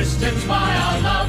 Christians by our love.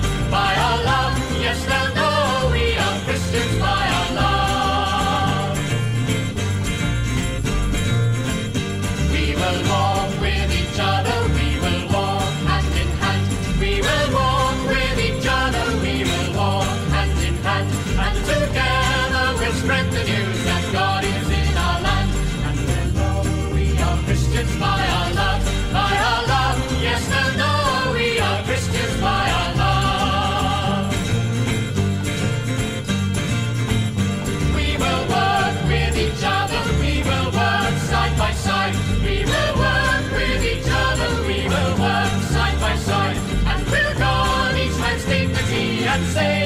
Dignity